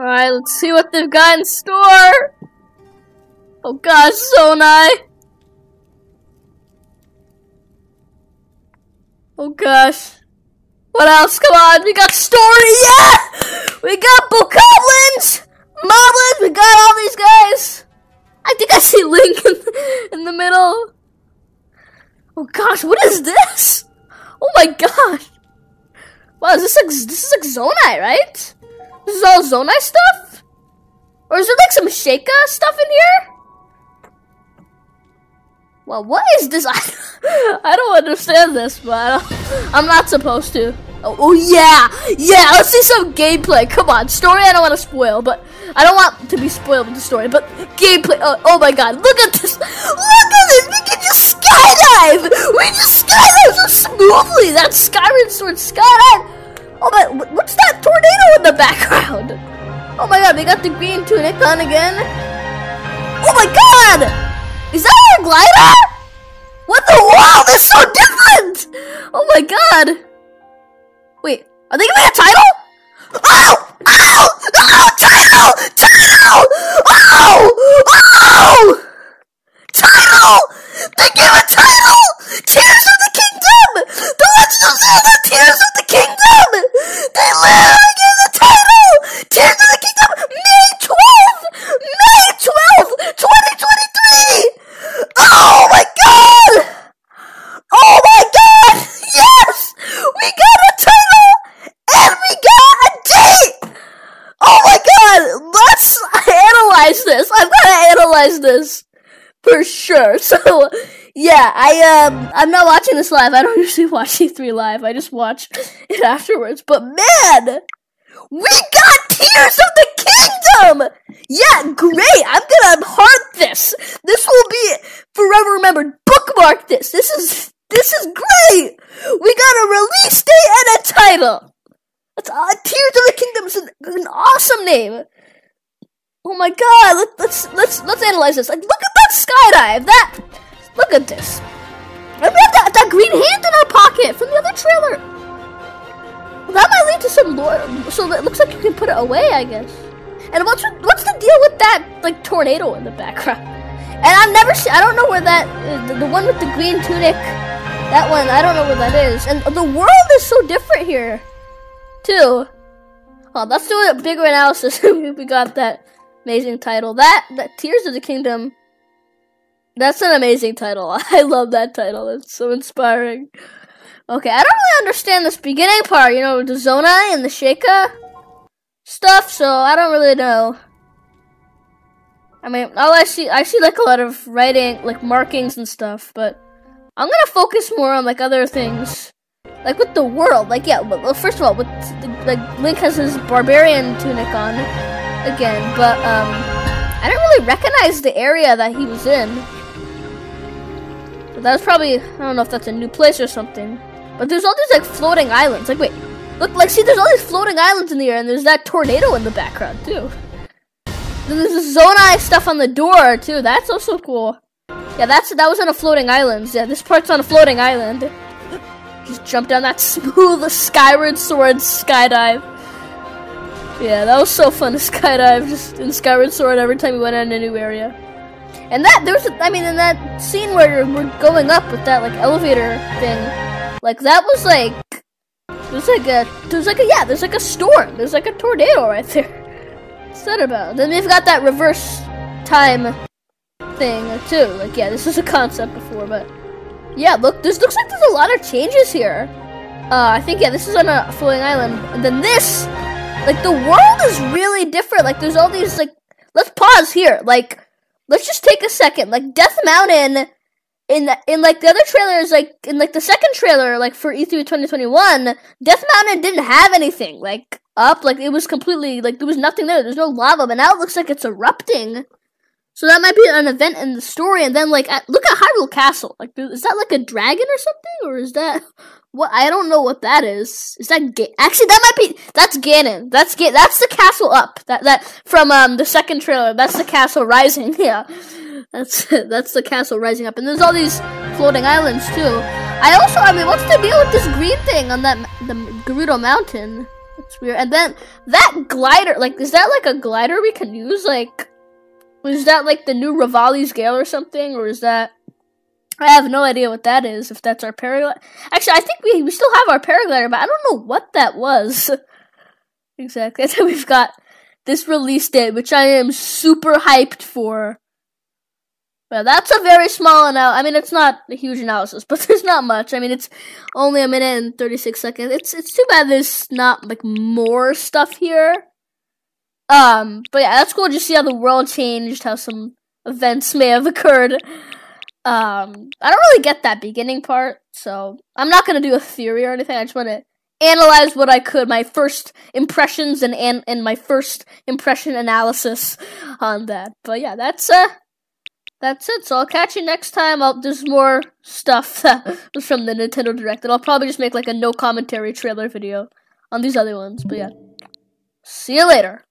Alright, let's see what they've got in store. Oh gosh, Zonai. Oh gosh. What else? Come on, we got story, yeah! We got bokoblins, moblins, we got all these guys. I think I see Link in the, in the middle. Oh gosh, what is this? Oh my gosh. Wow, is this like this is like Zonai, right? This is all Zonai stuff? Or is there like some Sheikah stuff in here? Well, what is this? I, don't understand this, but I'm not supposed to. Oh, oh, yeah, yeah. Let's see some gameplay. Come on, story. I don't want to spoil, but I don't want to be spoiled with the story. But gameplay. Oh, oh my God! Look at this! Look at this! We can just skydive. We just skydive so smoothly. That Skyward Sword skydive. Oh my! What's that tornado in the background? Oh my God! We got the green tunic on again. Oh my God! Is that our glider? What the world is so different? Oh my God! Wait, are they giving a title? Oh! Oh! Oh! Title! Title! Oh! Oh! Title! They gave a title! Tears of the Kingdom! The Legend of Zelda Tears of the Kingdom! They literally gave the title! Tears of the Kingdom! May 12th! May 12th! 2023! Oh my god! Oh my god! Yes! We got a title! And we got a date! Oh my god! Let's analyze this! I've gotta analyze this! For sure. So, yeah, I, um, I'm not watching this live. I don't usually watch E3 live. I just watch it afterwards. But man! We got Tears of the Kingdom! Yeah, great! I'm gonna heart this! This will be forever remembered. Bookmark this! This is this is great! We got a release date and a title! That's uh, Tears of the Kingdom is an, an awesome name! Oh my god, let, let's let's let's analyze this. Like, look at that skydive! That look at this. And we have that, that green hand in our pocket from the other trailer. That might lead to some lore. So it looks like you can put it away, I guess. And what's what's the deal with that like tornado in the background? And I've never seen. I don't know where that uh, the, the one with the green tunic. That one, I don't know where that is. And the world is so different here, too. Oh, let's do a bigger analysis. we got that amazing title. That that Tears of the Kingdom. That's an amazing title. I love that title. It's so inspiring. Okay, I don't really understand this beginning part. You know, the Zonai and the Sheikah stuff. So I don't really know. I mean, all I see, I see like a lot of writing, like markings and stuff, but I'm gonna focus more on like other things, like with the world. Like, yeah, well, first of all, with the, like Link has his barbarian tunic on again, but um, I didn't really recognize the area that he was in. But that was probably I don't know if that's a new place or something. But there's all these like floating islands. Like, wait, look, like, see, there's all these floating islands in the air, and there's that tornado in the background too. Then there's the Zonai stuff on the door too. That's also cool. Yeah, that's that was on a floating island. Yeah, this part's on a floating island. Just jump down that smooth Skyward Sword skydive. Yeah, that was so fun to skydive just in Skyward Sword every time we went in a new area. And that there's, I mean, in that scene where we're going up with that like elevator thing, like that was like, there's like a, there's like a, yeah, there's like a storm, there's like a tornado right there. What's that about? Then we've got that reverse time thing too. Like, yeah, this is a concept before, but yeah, look, this looks like there's a lot of changes here. Uh, I think yeah, this is on a floating island, and then this, like, the world is really different. Like, there's all these like, let's pause here. Like, let's just take a second. Like, Death Mountain. In, the, in like the other trailers, like in like the second trailer, like for E3 2021, Death Mountain didn't have anything like up, like it was completely like there was nothing there. There's no lava, but now it looks like it's erupting. So that might be an event in the story, and then like at, look at Hyrule Castle. Like, is that like a dragon or something, or is that what? I don't know what that is. Is that Ga- actually that might be that's Ganon. That's Ga- that's the castle up. That that from um the second trailer. That's the castle rising. Yeah, that's that's the castle rising up, and there's all these floating islands too. I also, I mean, what's the deal with this green thing on that the Gerudo Mountain? That's weird. And then that glider, like, is that like a glider we can use? Like, is that like the new Revali's Gale or something? Or is that. I have no idea what that is, if that's our paraglider. Actually, I think we, we still have our paraglider, but I don't know what that was. exactly. So we've got this release date, which I am super hyped for. Well, that's a very small analysis. I mean, it's not a huge analysis, but there's not much. I mean, it's only a minute and 36 seconds. It's it's too bad there's not like more stuff here. Um, but yeah, that's cool. Just see how the world changed, how some events may have occurred. Um, I don't really get that beginning part, so I'm not gonna do a theory or anything. I just want to analyze what I could, my first impressions and and, and my first impression analysis on that. But yeah, that's uh that's it. So I'll catch you next time. I'll, there's more stuff that was from the Nintendo Direct, and I'll probably just make like a no commentary trailer video on these other ones. But yeah, see you later.